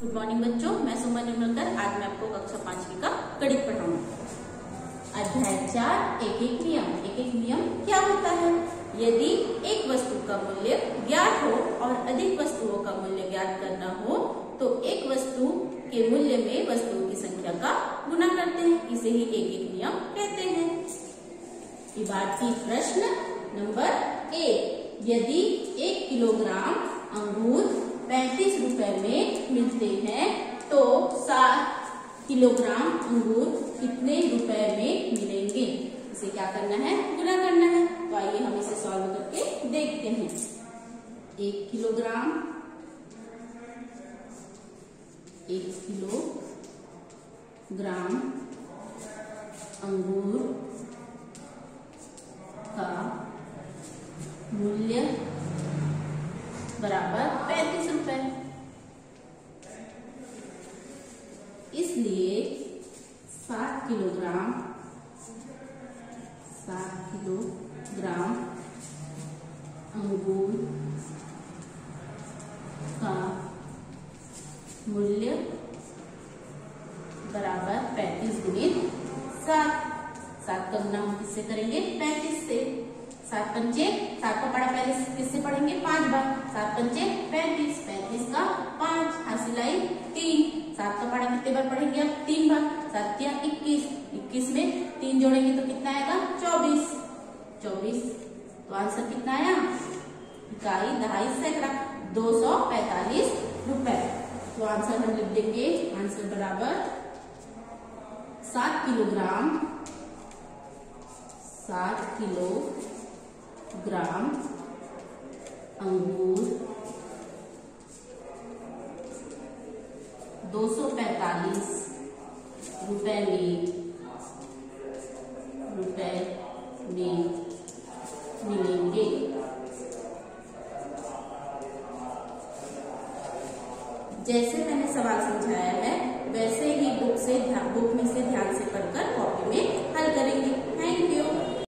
Good morning बच्चों। मैं सुमन निर्मलकर आज मैं आपको कक्षा पांचवी का गणित पढ़ाऊँगा। अध्याय चार एक एक नियम। एक एक नियम क्या होता है? यदि एक वस्तु का मूल्य ज्ञात हो और अधिक वस्तुओं का मूल्य ज्ञात करना हो तो एक वस्तु के मूल्य में वस्तुओं की संख्या का गुना करते हैं। इसे ही एक एक नियम कहते हैं। इबारती प्रश्न नंबर एक। यदि एक किलोग्राम अंगूर पैंतीस रुपए में मिलते हैं तो सात किलोग्राम अंगूर कितने रुपए में मिलेंगे? इसे क्या करना है? गुना करना है। तो आइए हम इसे सॉल्व करके देखते हैं। एक किलोग्राम, एक किलो ग्राम अंगूर का मूल्य बराबर पैंतीस रुपए। इसलिए सात किलोग्राम सात किलोग्राम अंगूर का मूल्य बराबर पैंतीस गुणित सात। सात का गुना हम किससे करेंगे? पैंतीस से। सात पंचे सात का पढ़ा पहले किससे पढ़ेंगे? पाँच बार। सात पंचे पैंतीस। पैंतीस का पाँच। हासिल आई तीन। सात का पढ़ा कितने बार पढ़ेंगे आप? तीन बार। सात या इक्कीस। इक्कीस में तीन जोड़ेंगे तो कितना आएगा? चौबीस। चौबीस। तो आंसर कितना आया? इकाई दहाई सैकड़ा दो सौ पैतालीस रुपए। तो आंसर हम लिख देंगे। आंसर बराबर सात किलोग्राम, सात किलो ग्राम अंगूर दो सौ पैतालीस रुपए में रुपए में मिलेंगे। जैसे मैंने सवाल समझाया है, वैसे ही बुक से ध्यान